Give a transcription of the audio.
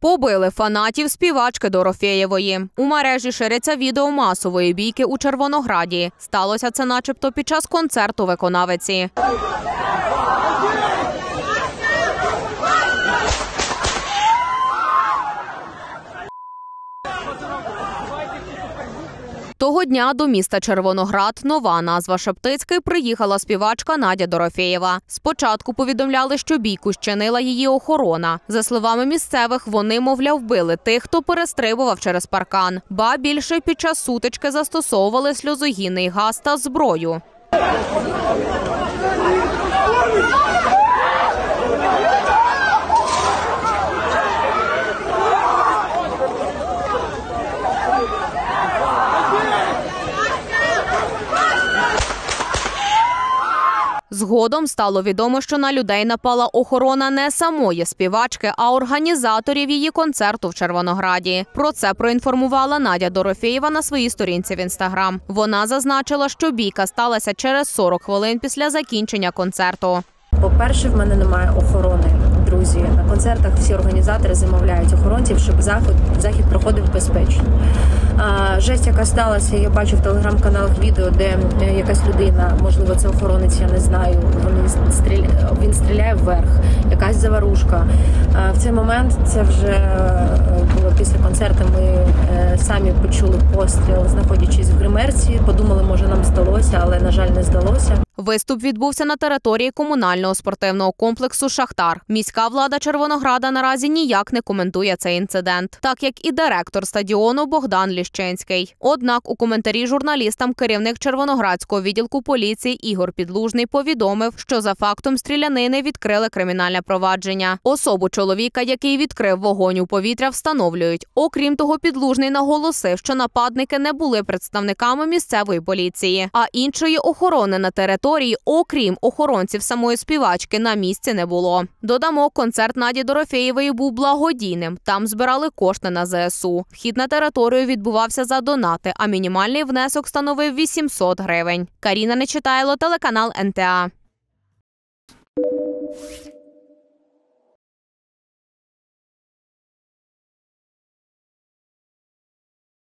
Побили фанатів співачки Дорофєєвої. У мережі шириться відео масової бійки у Червонограді. Сталося це, начебто, під час концерту виконавиці. Того дня до міста Червоноград, нова назва Шептицький, приїхала співачка Надя Дорофєєва. Спочатку повідомляли, що бійку щинила її охорона. За словами місцевих, вони, мовляв, били тих, хто перестрибував через паркан. Ба більше під час сутички застосовували сльозогінний газ та зброю. Згодом стало відомо, що на людей напала охорона не самої співачки, а організаторів її концерту в Червонограді. Про це проінформувала Надя Дорофєєва на своїй сторінці в інстаграм. Вона зазначила, що бійка сталася через 40 хвилин після закінчення концерту. По-перше, в мене немає охорони. Друзі, на концертах всі організатори замовляють охоронців, щоб захід, захід проходив безпечно. А, жесть, яка сталася, я бачу в телеграм-каналах відео, де якась людина, можливо, це охоронець, я не знаю. Вони стріля... він стріляє вверх, якась заварушка. А, в цей момент це вже е, було після концерту. Ми е, самі почули постріл, знаходячись в гримерці. Подумали, може нам здалося, але на жаль, не здалося. Виступ відбувся на території комунального спортивного комплексу Шахтар. Міська влада Червонограда наразі ніяк не коментує цей інцидент, так як і директор стадіону Богдан Ліщенський. Однак у коментарі журналістам керівник Червоноградського відділку поліції Ігор Підлужний повідомив, що за фактом стрілянини відкрили кримінальне провадження. Особу чоловіка, який відкрив вогонь у повітря, встановлюють. Окрім того, підлужний наголосив, що нападники не були представниками місцевої поліції, а іншої охорони на території, окрім охоронців самої співачки, на місці не було. Додамо, концерт Наді Дорофєєвої був благодійним. Там збирали кошти на ЗСУ. Вхід на територію відбувався за донати, а мінімальний внесок становив 800 гривень. Каріна Нечитайло, телеканал НТА.